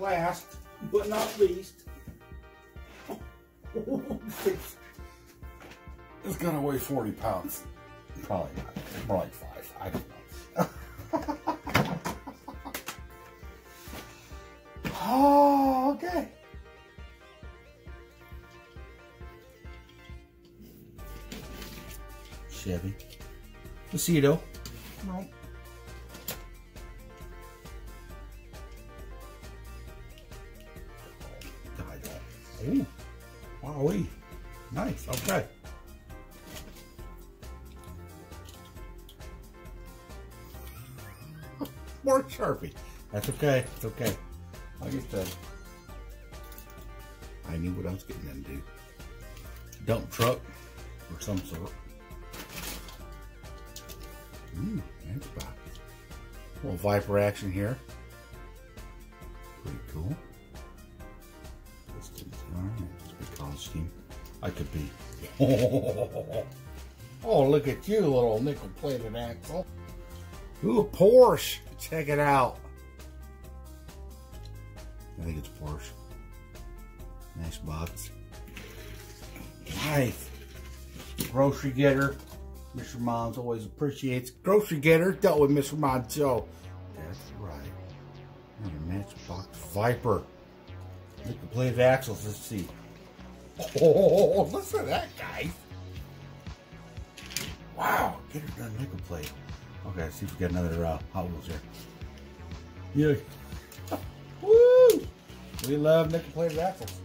last but not least, it's gonna weigh 40 pounds. Probably not. More like five. I don't know. oh, okay. Chevy. see Lucido. Right. Ooh. Wowee. Nice. Okay. More Sharpie. That's okay. It's okay. Like I said, I knew what I was getting into. Dump truck or some sort. Ooh, that's about a little Viper action here. Pretty cool. Could be. Oh, look at you, little nickel-plated axle. Ooh, a Porsche. Check it out. I think it's Porsche. Nice box. Nice. Grocery getter. Mr. Mom's always appreciates grocery getter. Dealt with Mr. Mom Joe. That's right. Another Matchbox Viper. Nickel-plated axles. Let's see. Oh, listen to that, guys. Wow, get her done nickel plate. Okay, let's see if we got another uh, Hot Wheels here. Yeah. Woo! We love nickel plated axles.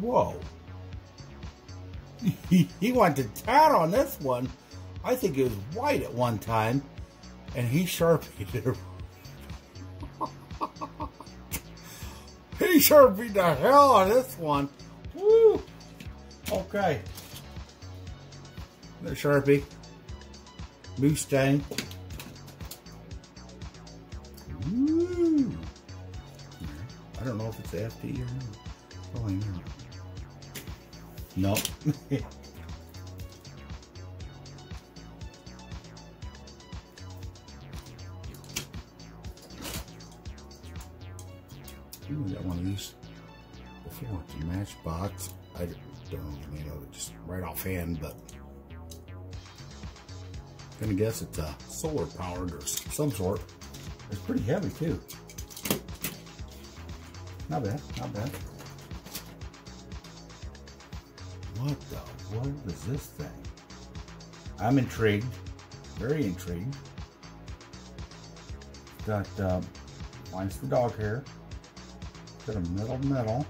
Whoa. he, went to town on this one. I think it was white at one time, and he sharpied it sure beat the hell out of this one. Woo! Okay. The Sharpie. Mustang. Woo! I don't know if it's FD or not. Probably not. Nope. A Matchbox. I don't really know just right offhand, but I'm gonna guess it's a solar powered or some sort. It's pretty heavy too. Not bad, not bad. What the what is this thing? I'm intrigued, very intrigued. Got uh, mine's the dog hair. Got a metal metal.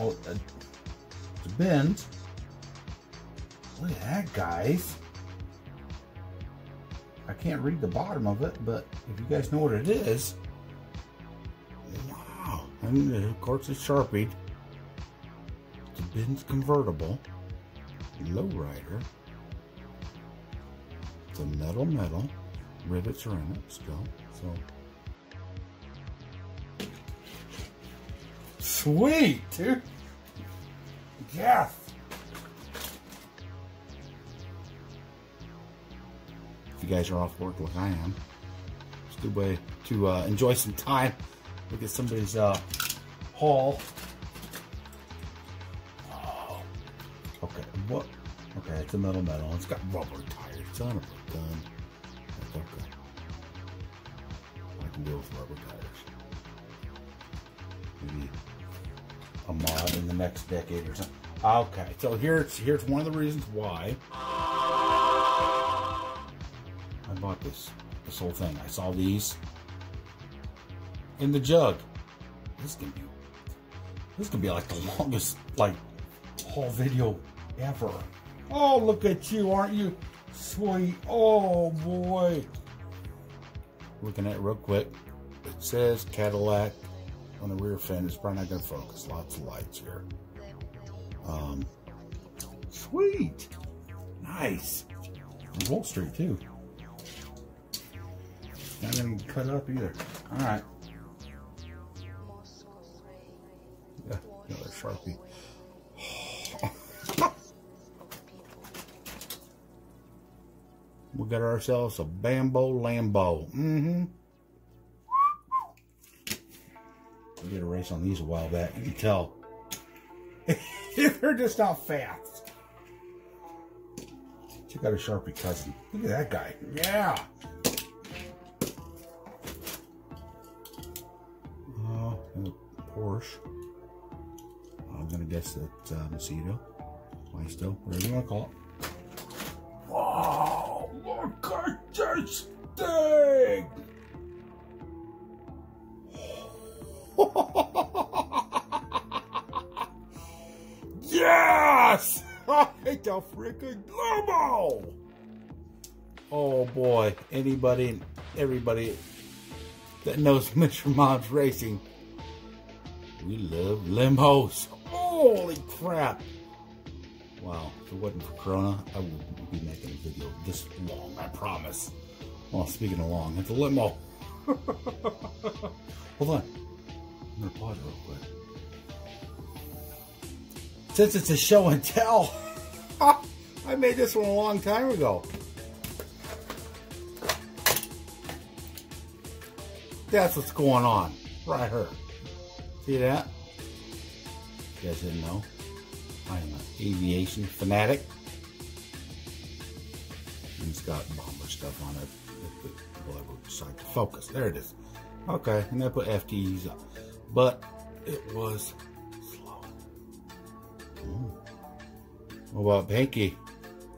Oh, uh, it's a Benz. Look at that, guys. I can't read the bottom of it, but if you guys know what it is, wow. And of course it's Sharpied. It's a Benz convertible. Lowrider. It's a metal metal. Rivets are in it still. So Sweet, dude. Yes. If you guys are off work like I am, it's a good way to uh, enjoy some time. Look at somebody's uh, haul. Oh. Okay, what? Okay, it's a metal metal. It's got rubber tires. Son of a gun. That's okay. I can deal with rubber tires. Maybe a mod in the next decade or something. Okay, so here's here's one of the reasons why I bought this this whole thing. I saw these in the jug. This can be this can be like the longest like haul video ever. Oh, look at you, aren't you sweet? Oh boy. Looking at real quick. It says Cadillac on the rear fender. It's probably not going to focus. Lots of lights here. Um, sweet. Nice. On Wall Street, too. Not going to cut up either. All right. Yeah, another Sharpie. we got ourselves a Bambo Lambo. Mm-hmm. Did a race on these a while back. You can tell. They're just not fast. Check out a Sharpie cousin. Look at that guy. Yeah. Oh, uh, Porsche. I'm gonna guess that uh, Macedo, Maisto, whatever you want to call it. Wow! Look at this thing! yes! I hate the freaking limo! Oh boy, anybody, everybody that knows Mr. Mom's Racing, we love limos. Holy crap! Wow, if it wasn't for Corona, I wouldn't be making a video this long, I promise. Well, speaking of long, it's a limo. Hold on. Real quick. Since it's a show and tell, I made this one a long time ago. That's what's going on right here. See that? You guys didn't know? I am an aviation fanatic. And it's got bomber stuff on it. Will ever decide to focus. There it is. Okay, and I put FTEs up. But it was slow. Ooh. What about Pinky?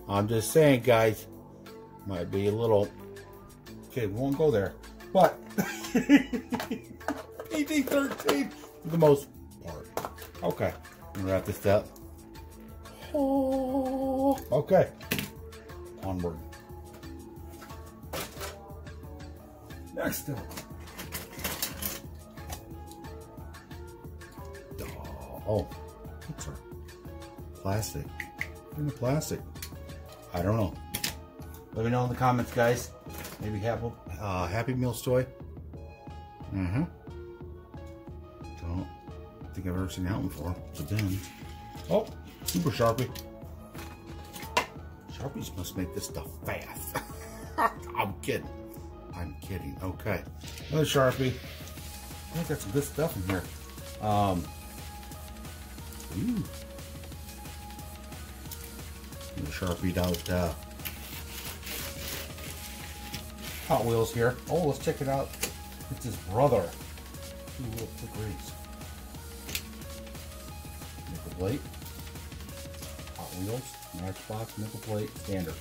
I'm just saying, guys. Might be a little... Okay, we won't go there. But... PG-13 for the most part. Okay, wrap this up. Oh, okay, onward. Next up. Oh, our plastic? In the plastic. I don't know. Let me know in the comments, guys. Maybe Happy, uh, Happy Meals toy. Mm-hmm. Don't think I've ever seen that one before. But then, oh, Super Sharpie. Sharpies must make this stuff fast. I'm kidding. I'm kidding. Okay. Another Sharpie. I got some good stuff in here. Um, ooh. Sharpied out uh, Hot Wheels here. Oh, let's check it out. It's his brother. Two little. Nickel plate. Hot Wheels. Matchbox. Nickel plate. Standard.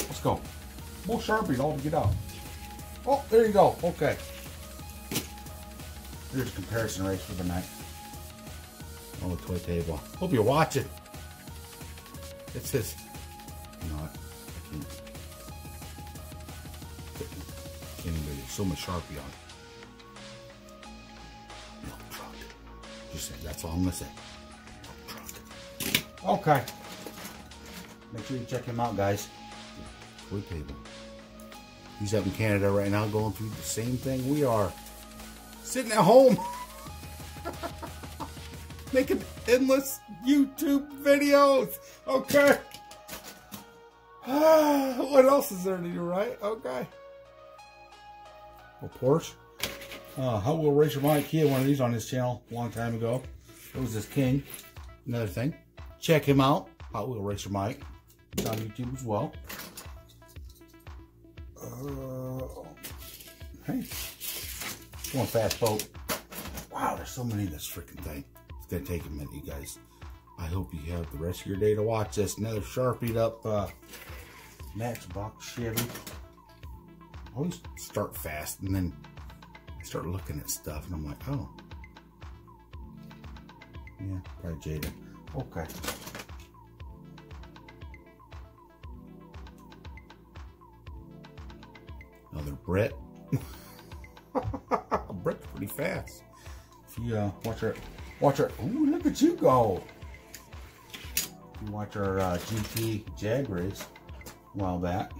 Let's go. More Sharpie all to get out. Oh, there you go. Okay. Here's a comparison race for the night. On the toy table. Hope you're watching. It says, not. I can't. Can't even, so much Sharpie on it. Milk truck. Just say, that's all I'm gonna say. Okay. Make sure you check him out, guys. Toy table. He's up in Canada right now going through the same thing we are. Sitting at home. Making endless YouTube videos. Okay. what else is there to do, right? Okay. A Porsche. Uh, Hot Wheel Racer Mike. He had one of these on his channel a long time ago. It was his king. Another thing. Check him out. Hot Wheel Racer Mike. It's on YouTube as well. Uh, hey. Going fast boat. Wow, there's so many in this freaking thing. Gonna take a minute, you guys. I hope you have the rest of your day to watch this. Another sharpied up uh, Matchbox Chevy. Always start fast and then I start looking at stuff and I'm like, oh. Yeah, probably Jada. Okay. Another Brett. Brett's pretty fast. If you uh, watch our, watch our, ooh, look at you go. Watch our uh, GT Jag race a while back.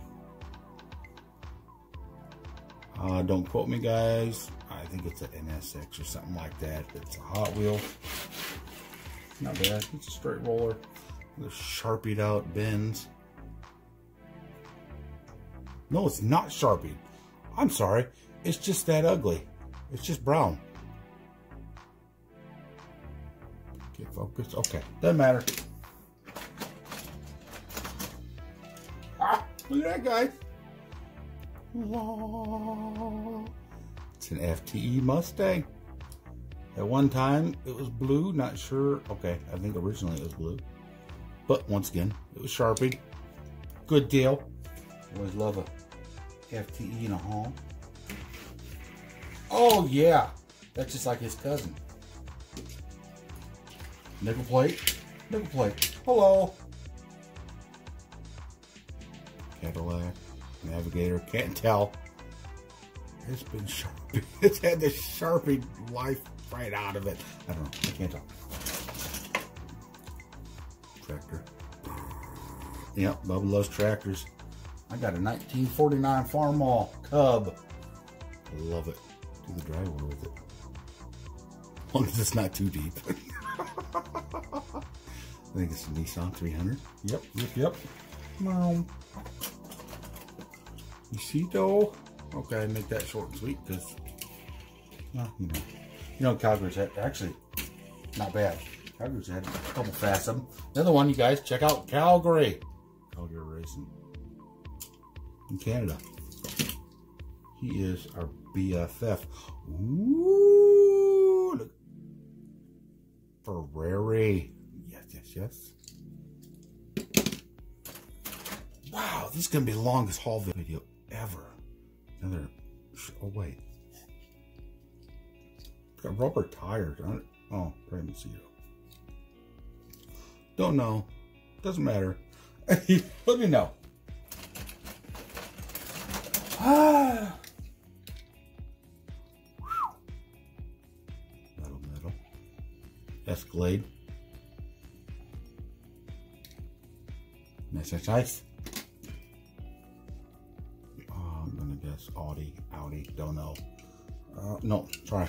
Uh, don't quote me, guys. I think it's an NSX or something like that. It's a Hot Wheel. Not bad. It's a straight roller. The sharpied out Benz. No, it's not Sharpie. I'm sorry. It's just that ugly. It's just brown. Okay, doesn't matter. Ah, look at that guy. It's an FTE Mustang. At one time, it was blue. Not sure. Okay, I think originally it was blue. But once again, it was Sharpie. Good deal. Always love a FTE in a home. Oh, yeah. That's just like his cousin. Nickel plate. Nickel plate. Hello. Cadillac. Navigator. Can't tell. It's been Sharpie. It's had the Sharpie life right out of it. I don't know. I can't tell. Tractor. Yep, Bubba loves tractors. I got a 1949 Farmall Cub. I love it. Do the driveway with it. As long as it's not too deep. I think it's a Nissan 300. Yep, yep, yep. Mom. You see though? Okay, I make that short and sweet because, well, you know. You know, Calgary's had, actually, not bad. Calgary's had a couple fast of them. Um, another one, you guys, check out Calgary. Calgary Racing in Canada. He is our BFF. Ooh. Ferrari. Yes, yes, yes. Wow, this is going to be the longest haul video ever. Another, oh wait. Got rubber tires on it. Oh, pregnancy. Don't know. Doesn't matter. Let me know. Ah. Escalade. Nice, nice. Oh, I'm gonna guess Audi, Audi, don't know. Uh, no, try.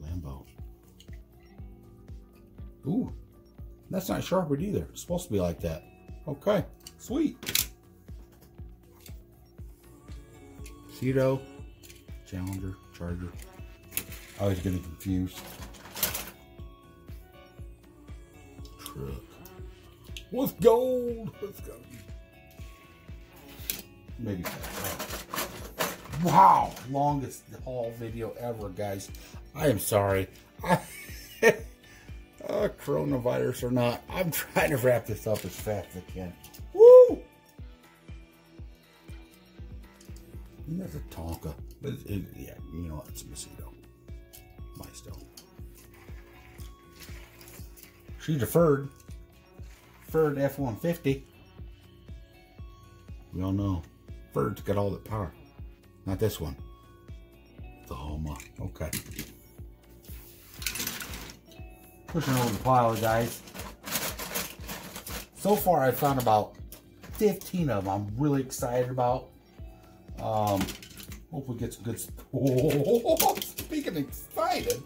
Lambo. Ooh, that's not sharpened either. It's supposed to be like that. Okay, sweet. Cedo, Challenger, Charger. I was getting confused. Truck. With gold. Let's go. Maybe. Wow, longest haul video ever, guys. I am sorry. I, uh, coronavirus or not, I'm trying to wrap this up as fast as I can. Woo! And that's a Tonka. But it, it, yeah, you know? It's a Macedo. She deferred. Deferred F-150. We all know. Ferd's got all the power. Not this one. The Homa. Okay. Pushing over the pile, guys. So far, I've found about 15 of them I'm really excited about. Um, hopefully get some good... Oh, speaking excited.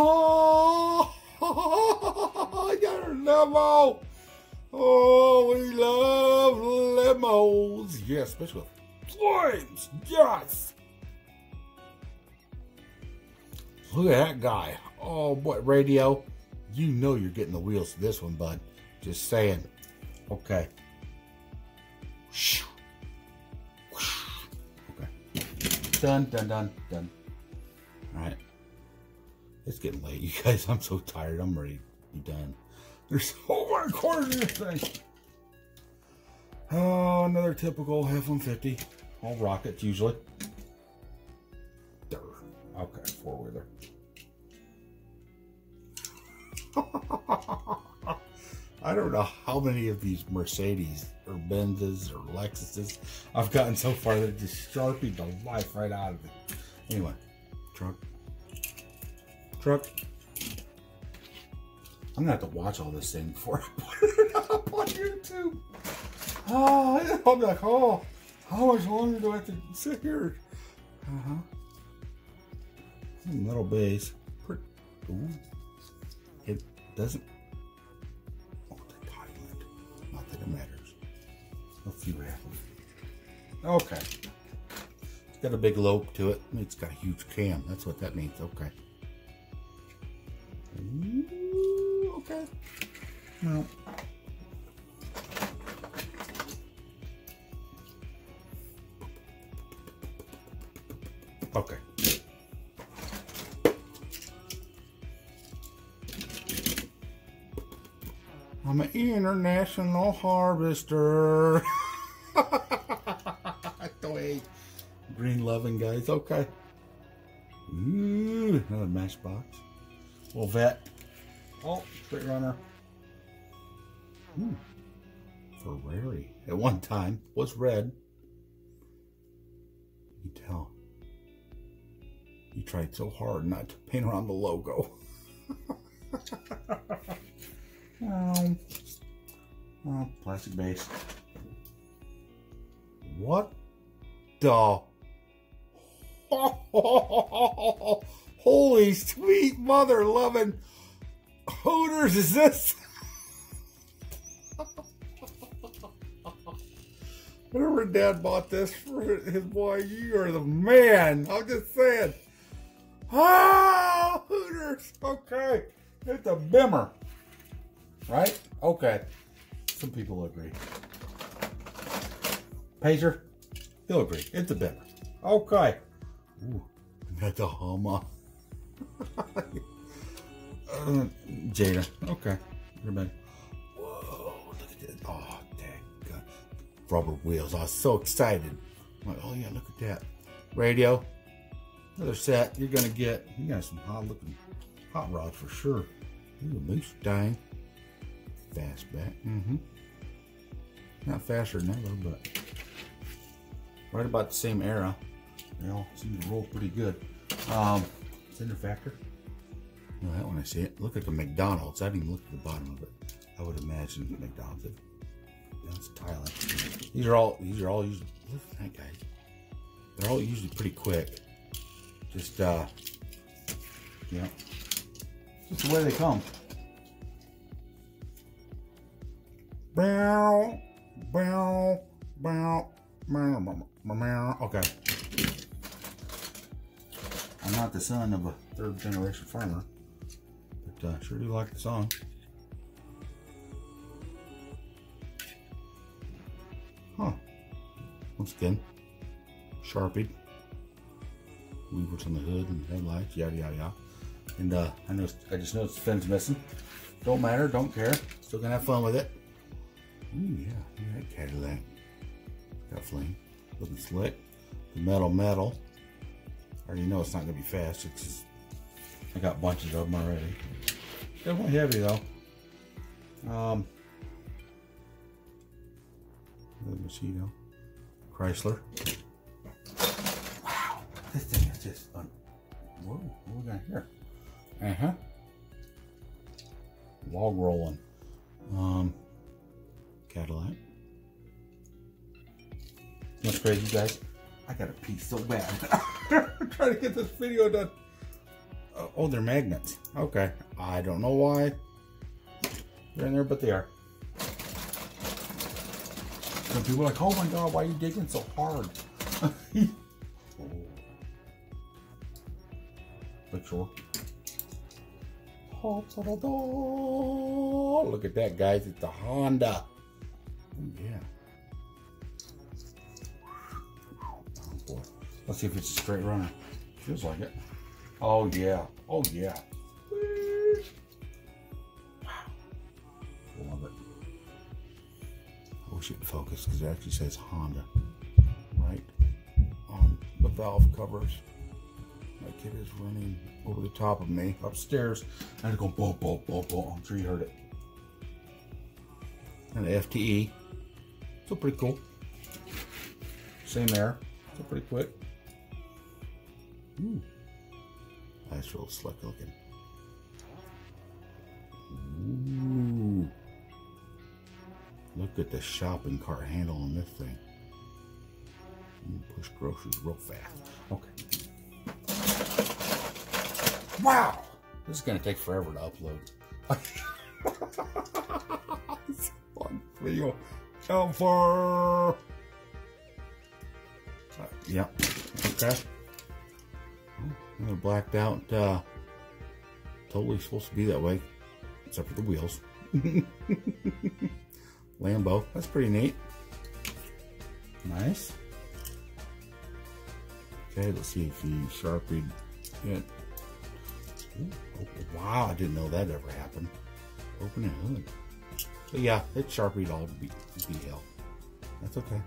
Oh, a limo. Oh, we love limos. Yes, especially flames. Yes. Look at that guy. Oh, what radio? You know you're getting the wheels to this one, bud. Just saying. Okay. Okay. Done, done, done, done. All right. It's getting late, you guys. I'm so tired. I'm ready to be done. There's oh, so much quarters in this thing. Oh, another typical F-150. All rockets, usually. Durr. Okay, four-wheeler. I don't know how many of these Mercedes or Benzes or Lexuses I've gotten so far that just sharpied the life right out of it. Anyway, truck. Truck. I'm gonna have to watch all this thing before I put it up on YouTube. Oh, I'll be like, oh, how much longer do I have to sit here? Uh-huh. Metal base. Ooh. It doesn't. Oh, the Thailand. Not that it matters. A few apples. Okay. It's got a big lobe to it. It's got a huge cam. That's what that means. Okay. Okay. Well. Okay. I'm an international harvester. Green loving guys. Okay. Ooh, another matchbox. Little vet. Oh, straight runner. Hmm. Ooh. Ferrari. At one time was red. You tell. You tried so hard not to paint around the logo. oh. oh, plastic base. What the? Holy sweet mother loving Hooters is this? Whenever dad bought this for his boy, you are the man. I'm just saying. Ah, Hooters. Okay. It's a bimmer. Right? Okay. Some people agree. Pager, he'll agree. It's a bimmer. Okay. Ooh, that's a Hummer. Uh, Jada. Okay. Everybody. Whoa, look at this. Oh, dang. God. Rubber wheels. I was so excited. I'm like, oh, yeah, look at that. Radio. Another set. You're going to get, you got some hot looking hot rods for sure. Ooh, Mustang. Fastback. Mm-hmm. Not faster than though, but right about the same era. They all seem to roll pretty good. Um, cinder factor. No, that one I see it. Look at the McDonald's. I didn't even look at the bottom of it. I would imagine McDonald's. That's Thailand. These are all. These are all usually. Look at that, guys. They're all usually pretty quick. Just uh, know, just the way they come. Bow, bow, bow, bow, bow, bow. Okay. I'm not the son of a third generation farmer, but uh, sure do like the song. Huh. Once again, Sharpie. Weavers on the hood and headlights, yada yada yada. And uh, I know I just noticed the fin's missing. Don't matter, don't care. Still gonna have fun with it. Ooh yeah, yeah, Cadillac. Got flame. Looking slick. The metal metal. I already know it's not going to be fast. It's just, I got bunches of them already. Definitely heavy though. Um, the Machino, Chrysler. Wow, this thing is just. Un Whoa, what we got here? Uh huh. Log rolling. Um, Cadillac. What's crazy, guys? I got a piece so bad. I'm trying to get this video done. Uh, oh, they're magnets. Okay. I don't know why they're in there, but they are. Some people are like, oh my god, why are you digging so hard? oh. sure. Look at that, guys. It's a Honda. Oh, yeah. Let's see if it's a straight runner. Feels like it. Oh yeah. Oh yeah. Wow. Love it. I wish it would focus because it actually says Honda right on the valve covers. My kid is running over the top of me upstairs. I had to go boom, boom, boom, boom. I'm sure you heard it. And the FTE. So pretty cool. Same air. So pretty quick. Ooh. That's real slick looking. Ooh. Look at the shopping cart handle on this thing. Hmm, push groceries real fast. Okay. Wow! This is going to take forever to upload. it's fun video. Ever. Yep. Okay. They're blacked out. Uh, totally supposed to be that way, except for the wheels. Lambo. That's pretty neat. Nice. Okay, let's see if he sharpied it. Ooh, oh, wow, I didn't know that ever happened. Open the hood. But yeah, it sharpied all the BL. That's okay.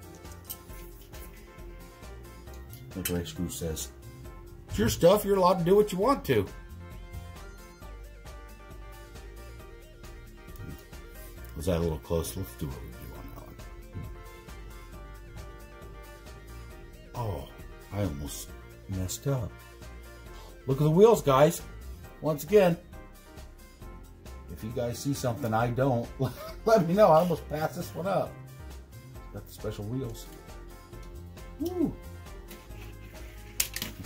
The gray screw says, it's your stuff, you're allowed to do what you want to. Was that a little close? Let's do what we do on that one. Oh, I almost messed up. Look at the wheels, guys. Once again, if you guys see something I don't, let me know. I almost passed this one up. Got the special wheels. Woo.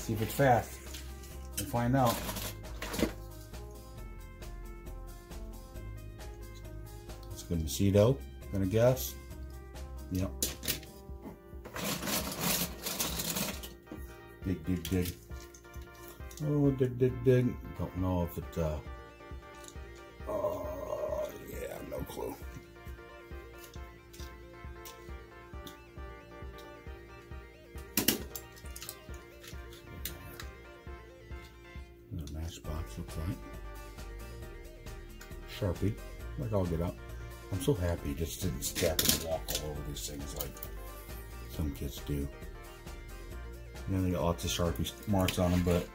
See if it's fast. We'll find out. It's a good Macedo, gonna guess. Yep. Dig, dig, dig. Oh, dig, dig, dig. Don't know if it, uh, so happy it just didn't step and walk all over these things like some kids do. You know, they got lots of Sharpie marks on them, but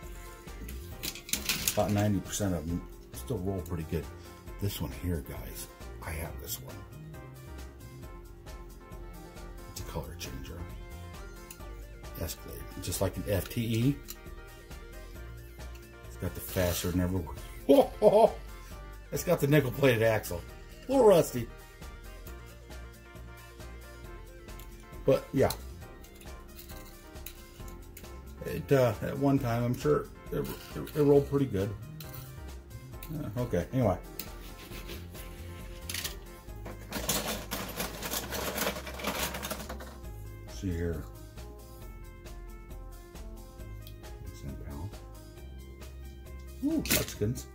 about 90% of them still roll pretty good. This one here, guys, I have this one. It's a color changer. Escalade, just like an FTE. It's got the faster than ever. Oh, oh, it's got the nickel plated axle. A little rusty. But yeah. It, uh, at one time, I'm sure it, it, it rolled pretty good. Uh, okay, anyway. see here. Ooh, Mexicans.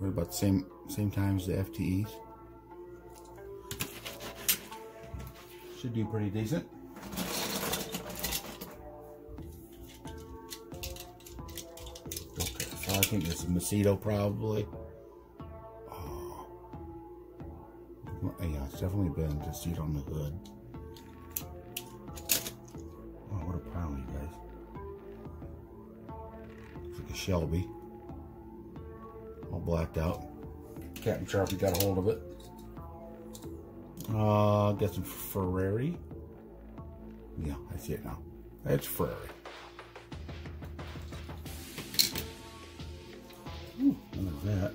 We're about the same same time as the FTEs. Should do pretty decent. Okay, so I think this is Macedo probably. Oh. Yeah, it's definitely been to see it on the hood. Oh, what a pile, you guys. Looks like a Shelby. All blacked out. Captain Sharpie got a hold of it. Uh, some Ferrari. Yeah, I see it now. It's Ferrari. Ooh, look at that.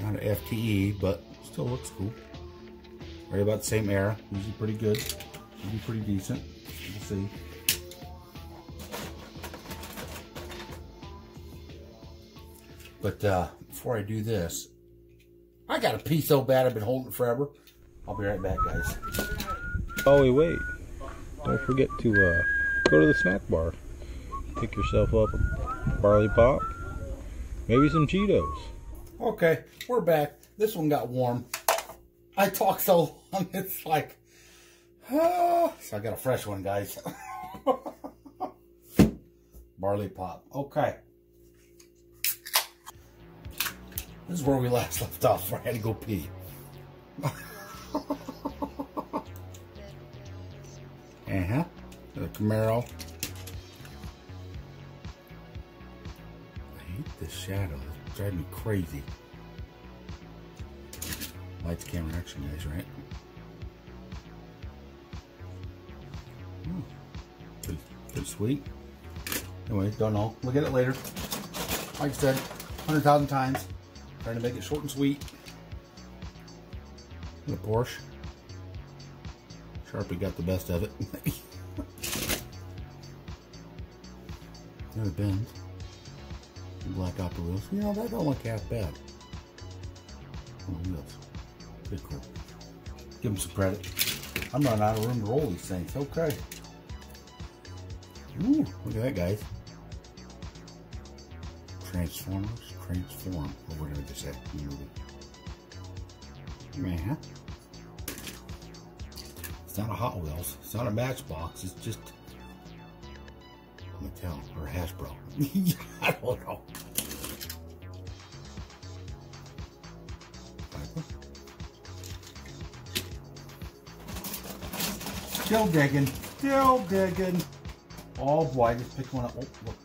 Not an FTE, but still looks cool. Right about the same era. Usually pretty good. Be pretty decent. We'll see. But uh, before I do this, I got a pee so bad I've been holding it forever. I'll be right back, guys. Oh, wait. wait. Don't forget to uh, go to the snack bar. Pick yourself up a barley pop, maybe some Cheetos. Okay, we're back. This one got warm. I talk so long, it's like, ah. so I got a fresh one, guys. barley pop. Okay. This is where we last left off. I had to go pee. Uh-huh. The Camaro. I hate this shadow. It's driving me crazy. Lights, camera, action, guys, right? Hmm. Pretty, pretty sweet. Anyway, don't know. Look at it later. Like I said, 100,000 times. Trying to make it short and sweet. The Porsche. Sharpie got the best of it. There the Benz. Black Opera wheels. You know, that don't look half bad. Oh, wheels. Pretty cool. Give them some credit. I'm running out of room to roll these things. Okay. Ooh, look at that, guys. Transformers transform, or whatever they say in the movie. Man. It's not a Hot Wheels. It's not a Matchbox. It's just Mattel or Hasbro. I don't know. Still digging. Still digging. Oh boy, I just picked one up. Oh, look.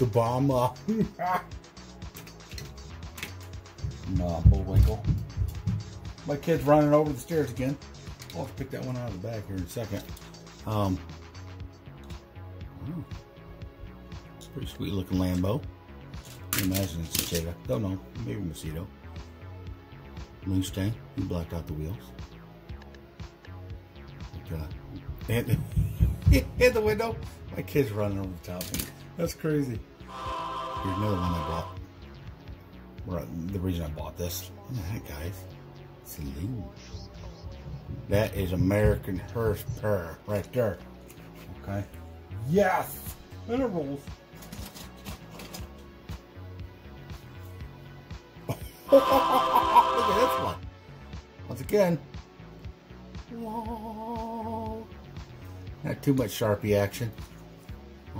The bomb. up. nah, Bullwinkle. My kid's running over the stairs again. I'll have to pick that one out of the bag here in a second. Um, a pretty sweet looking Lambo. I imagine it's a Jada. Don't know. Maybe Macedo. Mustang. He blacked out the wheels. But, uh, and in the window. My kid's running over the top. That's crazy. Here's another one I bought. The reason I bought this. Look at that, guys. That is American Horsepower right there. Okay. Yes! And it rolls. Look at this one. Once again. Whoa. Not too much Sharpie action.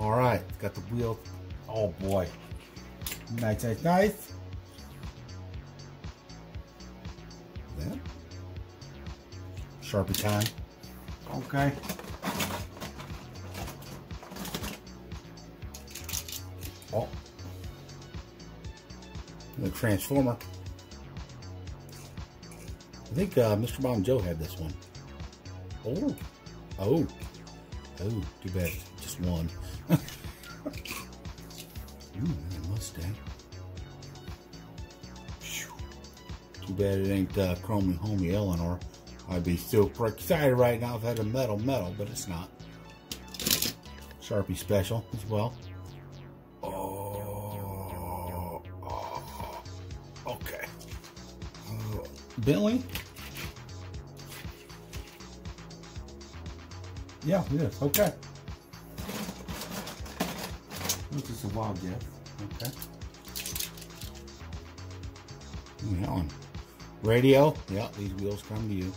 All right, got the wheel. Oh boy. Nice, nice, nice. That. Sharpie time. Okay. Oh. The Transformer. I think uh, Mr. Bomb Joe had this one. Oh. Oh. Oh, too bad. Just one. Bad it ain't uh, Chromie Homie Eleanor. I'd be super excited right now if I had a metal metal, but it's not. Sharpie special as well. Oh, oh okay. Uh, Bentley? Yeah, it is. Okay. This is a wild gift. Okay. Ooh, that one. Radio. Yeah, these wheels come to you.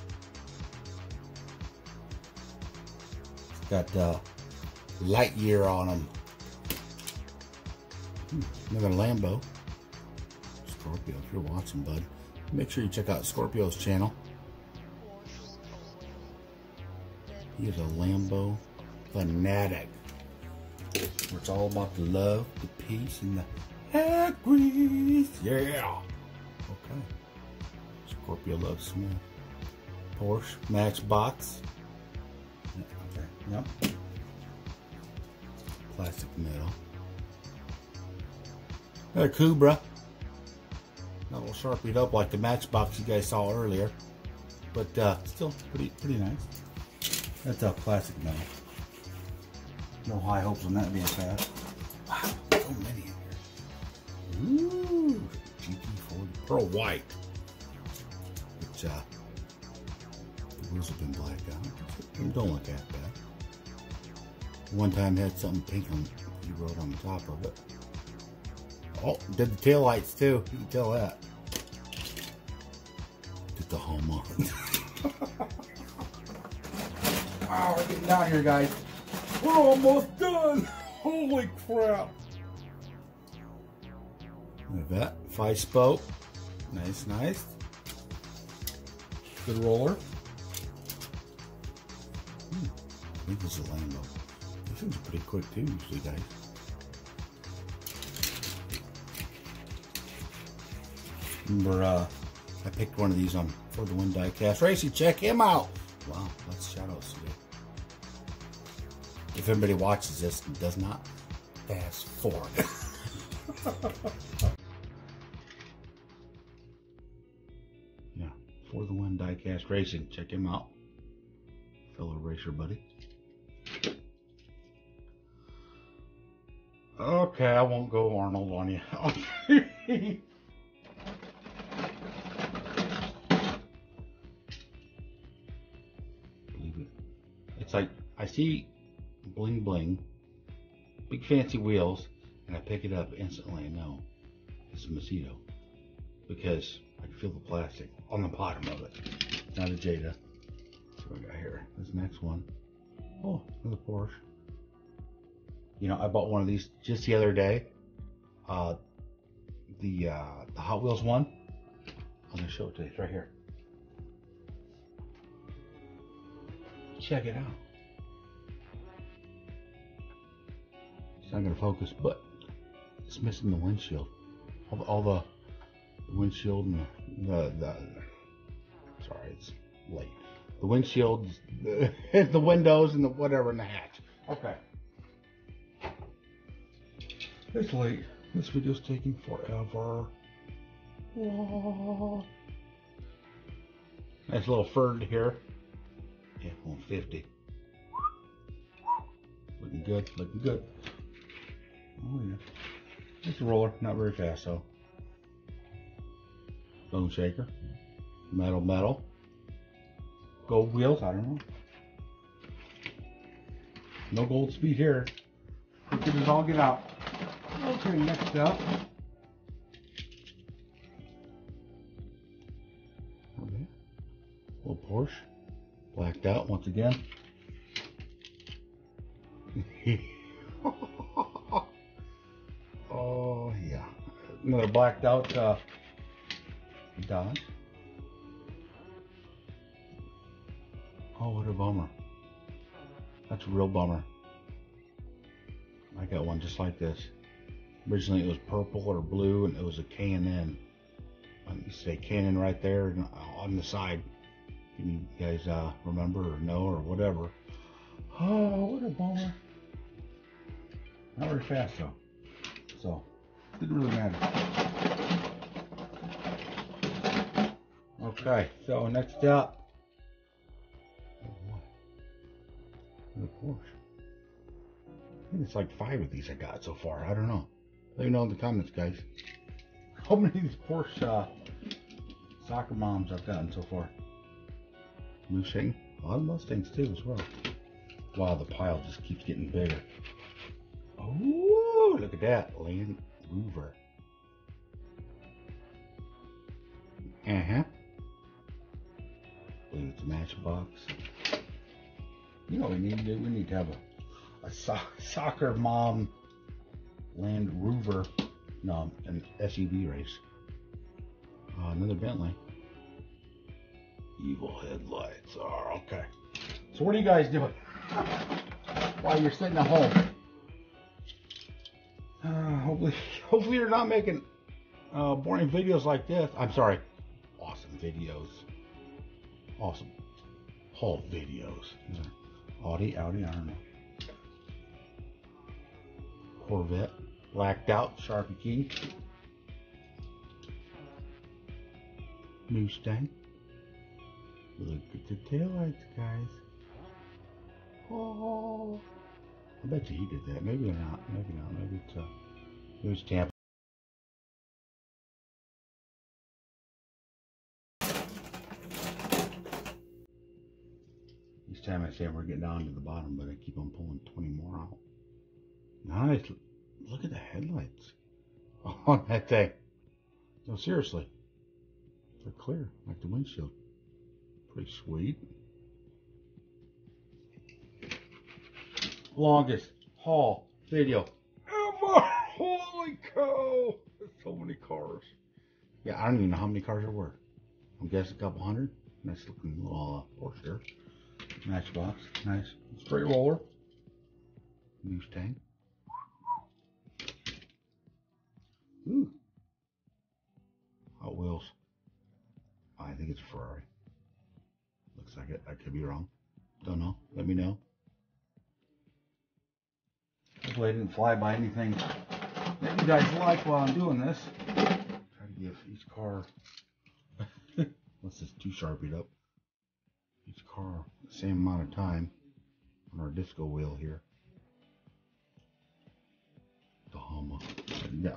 Got uh, Goodyear on them. Hmm, another Lambo. Scorpio, if you're watching, bud. Make sure you check out Scorpio's channel. He's a Lambo fanatic. It's all about the love, the peace, and the grease. Yeah. Okay. Scorpio loves Smith. Porsche Matchbox. Okay. Yep. Plastic metal. A Cobra. Not little sharpied up like the Matchbox you guys saw earlier, but uh, still pretty pretty nice. That's a plastic metal. No high hopes on that being fast. Wow, so many in here. Ooh, GT40 Pearl White. Uh, the wheels have been blacked out. Don't look at that bad. One time had something pink on, you wrote on the top of it. Oh, did the tail lights too. You can tell that. Did the home on. wow, we're getting down here, guys. We're almost done. Holy crap. Look at that. Five spoke. Nice, nice. Good roller. Hmm. I think this is a Lambo. These things are pretty quick too, usually, guys. Remember, uh, I picked one of these on For the Win Diecast Racing. Check him out. Wow, that's outs today. If anybody watches this and does not, fast forward. Diecast Racing. Check him out. Fellow racer buddy. Okay, I won't go Arnold on you. It's like I see bling bling, big fancy wheels, and I pick it up instantly and know it's a Macedo because I can feel the plastic on the bottom of it. Not a Jada. what we got here. This next one. Oh, another Porsche. You know, I bought one of these just the other day. Uh, the uh, the Hot Wheels one. I'm gonna show it to you. It's right here. Check it out. It's not gonna focus, but it's missing the windshield. All the, all the windshield and the, the, sorry, it's late. The windshield, the, the windows, and the whatever in the hatch. Okay. It's late. This video's taking forever. Whoa. Nice little fern here. Yeah, 150. Looking good, looking good. Oh yeah. It's a roller, not very fast though. Bone shaker. Metal, metal. Gold wheels, I don't know. No gold speed here. Look at it all get out. Okay, next up. Okay. Little Porsche. Blacked out once again. oh, yeah. Another blacked out uh, Dodge. Oh, what a bummer. That's a real bummer. I got one just like this. Originally it was purple or blue and it was a K&N. You say K&N right there on the side. Can you guys uh, remember or know or whatever? Oh, what a bummer. Not very fast though. So, didn't really matter. Okay, so next up. Oh. Porsche. I think it's like five of these I got so far. I don't know. Let me know in the comments, guys. How many of these Porsche uh, soccer moms I've gotten so far. Mustang. A lot of Mustangs too as well. Wow, the pile just keeps getting bigger. Oh, look at that. Land Rover. Uh-huh. It's. You know what we need to do? We need to have a, a so soccer mom Land Rover, no, an SUV race. Uh, another Bentley. Evil headlights are oh, okay. So what are you guys doing while you're sitting at home? Uh, hopefully, hopefully you're not making uh, boring videos like this. I'm sorry, awesome videos, awesome haul videos. Audi, Audi, I don't know. Corvette, blacked out, Sharpie key. Mustang. Look at the taillights, guys. Oh, I bet you he did that. Maybe not. Maybe not. Maybe it's uh, it was Tampa. Time I say we're getting down to the bottom, but I keep on pulling 20 more out. Nice. Look at the headlights on that thing. No, seriously. They're clear, like the windshield. Pretty sweet. Longest haul video ever. Holy cow. There's so many cars. Yeah, I don't even know how many cars there were. I'm guessing a couple hundred. Nice looking little uh, Porsche here. Matchbox. Nice. Straight roller. Mustang. Ooh. Hot Wheels. I think it's a Ferrari. Looks like it. I could be wrong. Don't know. Let me know. Hopefully I didn't fly by anything that you guys like while I'm doing this. Try to give each car, unless it's too sharpied up, each car the same amount of time on our disco wheel here. the Hummer. Yeah,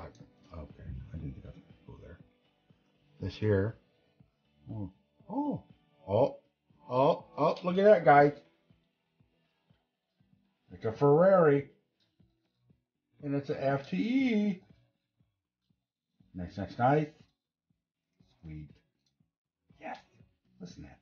okay. I didn't think I could go there. This here. Oh, oh, oh, oh, oh, look at that, guys. It's a Ferrari. And it's a FTE. Nice, nice, nice. Sweet. Yes. Listen to that.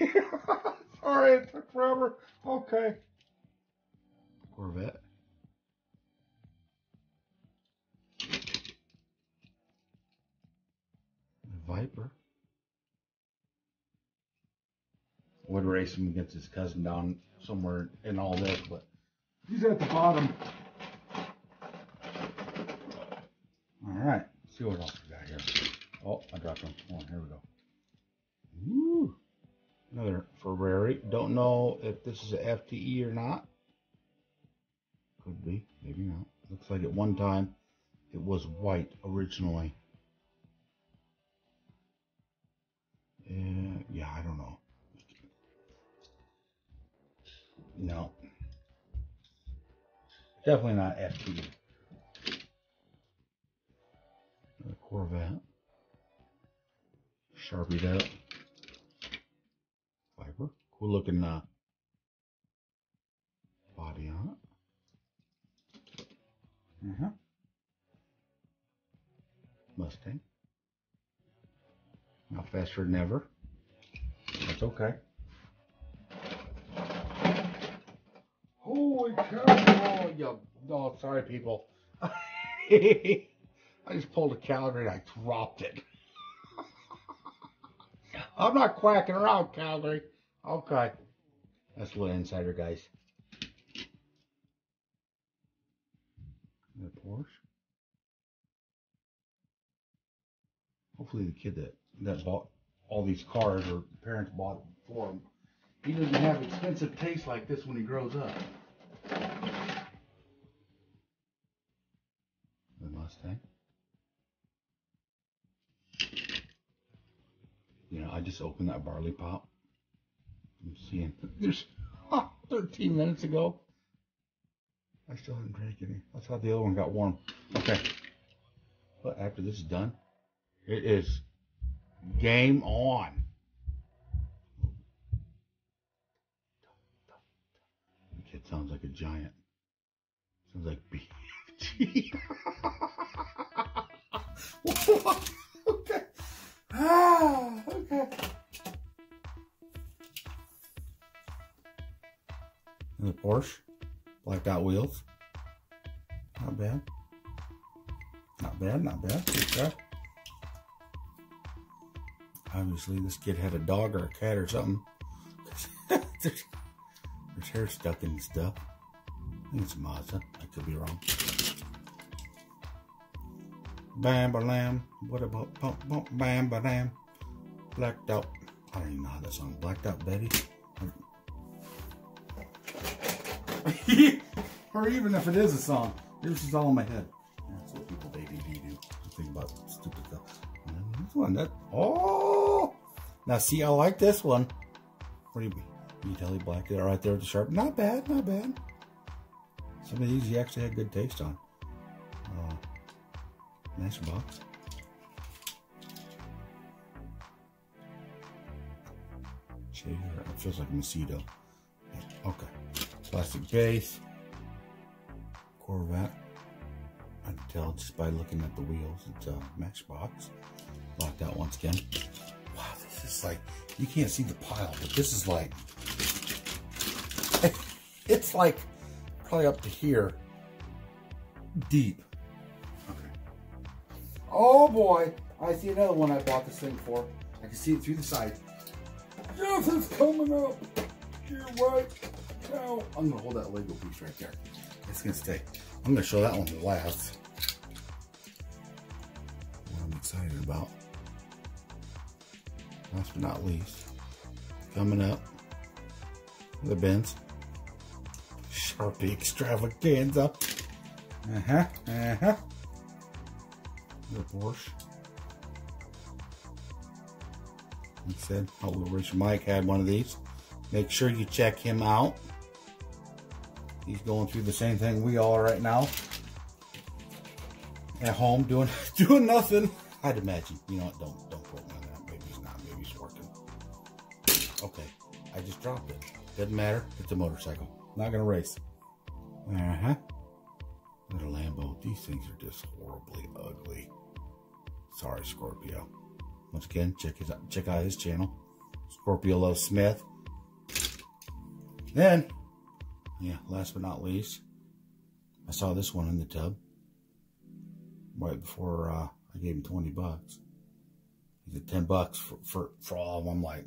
Sorry, it took forever. Okay. Corvette. Viper. Would race him against his cousin down somewhere in all this, but he's at the bottom. All right, let's see what else we got here. Oh, I dropped one. Oh, here we go. Don't know if this is a FTE or not. Could be, maybe not. Looks like at one time it was white originally. Uh, yeah, I don't know. No. Definitely not FTE. Corvette. Sharpied up. Cool looking uh, body on it. Uh-huh. Mustang. Not faster than ever. That's okay. Holy cow! Oh, you, oh, sorry, people. I just pulled a Calgary and I dropped it. I'm not quacking around, Calgary. Okay. That's a little insider, guys. The Porsche. Hopefully, the kid that that bought all these cars or parents bought it for him, he doesn't have expensive taste like this when he grows up. The Mustang. You know, I just opened that barley pop. I'm seeing there's ah, 13 minutes ago. I still haven't drank any. That's how the other one got warm. Okay. But after this is done, it is game on. The kid sounds like a giant. Sounds like BFG. okay. Ah, okay. The Porsche, blacked out wheels. Not bad. Not bad, not bad. Obviously, this kid had a dog or a cat or something. there's, there's hair stuck in stuff. I think it's Mazda. I could be wrong. Bam, ba lam. What about bump, bump, bam, ba lam? Blacked out. I don't even know how that song. Blacked out Betty. or even if it is a song, this is all in my head. That's what people ADD do. Think about stupid stuff. This one, that oh, now see, I like this one. What do you? mean? You tell he blacked it right there with the sharp. Not bad, not bad. Some of these you actually had good taste on. Uh, nice box. Shader. It feels like Macedo. Yeah, okay. Plastic base. Corvette. I can tell just by looking at the wheels. It's a Matchbox. Locked out once again. Wow, this is like, you can't see the pile, but this is like, it's like probably up to here, deep. Okay. Oh boy, I see another one I bought this thing for. I can see it through the side. Yes, it's coming up. You're right. I'm gonna hold that Lego piece right there. It's gonna stay. I'm gonna show that one last. What I'm excited about. Last but not least, coming up, the Benz Sharpie Extravaganza. Uh huh. Uh huh. The Porsche. Like I said, Wheel Racer Mike had one of these. Make sure you check him out. He's going through the same thing we are right now. At home doing doing nothing. I'd imagine. You know what? Don't don't quote me on that. Maybe he's not. Maybe he's working. Okay. I just dropped it. Doesn't matter. It's a motorcycle. Not gonna race. Uh-huh. Little Lambo. These things are just horribly ugly. Sorry, Scorpio. Once again, check his check out his channel. Scorpio Love Smith. Then, yeah, last but not least, I saw this one in the tub. Right before uh, I gave him 20 bucks. He said 10 bucks for, for, for all of them. I'm like,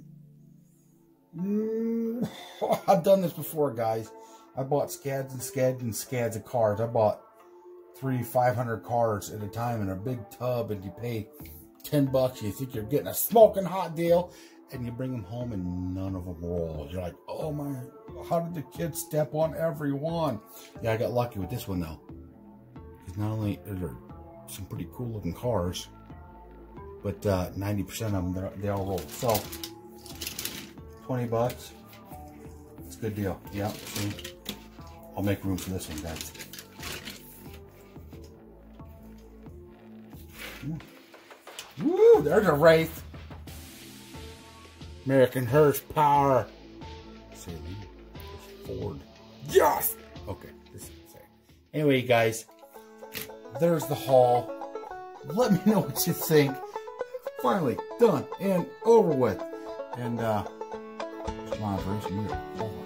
mm, I've done this before, guys. I bought scads and scads and scads of cars. I bought three 500 cars at a time in a big tub and you pay 10 bucks. You think you're getting a smoking hot deal and you bring them home and none of them roll. You're like, oh my, how did the kids step on every one? Yeah, I got lucky with this one though. Because not only are there some pretty cool looking cars, but 90% uh, of them, they all roll. So, 20 bucks. It's a good deal. Yeah, see? I'll make room for this one, guys. Woo, there's a Wraith. American Horsepower. Say Ford. Yes! Okay, this is insane. Anyway, guys, there's the haul. Let me know what you think. Finally, done and over with. And, uh, come on, Bruce, you're, oh, man.